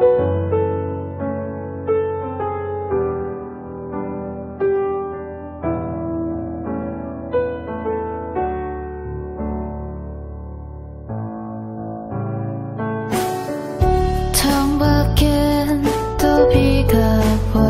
텅 밖엔 또 비가 와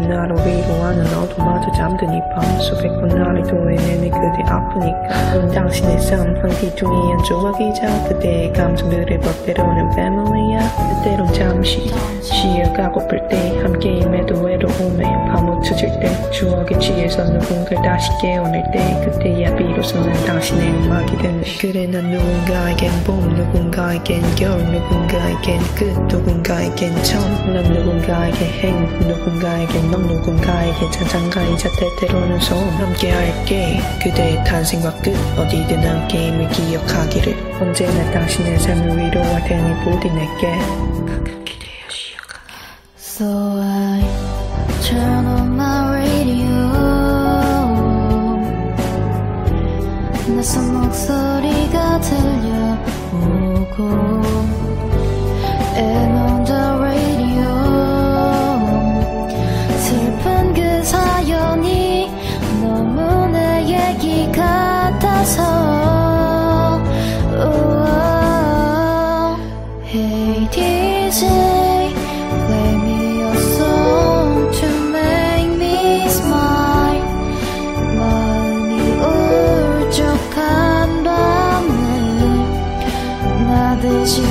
나를 위로하는 너도마저 잠든 이 밤속에 꽃날이 도해내는 그대 아프니까 넌 당신의 삶 한기둥이 안 좋아기자 그대의 감정들을 법대로는 패밀리야 때때론 잠시 취해서 누군가를 다시 깨어날 때 그때야 비로소 난 당신의 음악이 되는 그래 난 누군가에겐 봄 누군가에겐 겨울 누군가에겐 끝 누군가에겐 처음. 난 누군가에게 행복 누군가에겐 넌 누군가에게 찬장가이자 때때로는 소음 함께 할게. 그대의 탄생과 끝 어디든 함께 임을 기억하기를. 언제나 당신의 삶을 위로할 테니 부디 내게. So 목소리가 들려오고 나 대신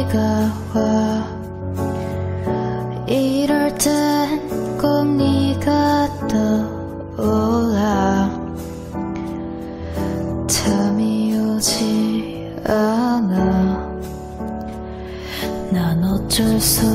비가 와. 이럴 땐 꼭 네가 떠올라. 잠이 오지 않아. 난 어쩔 수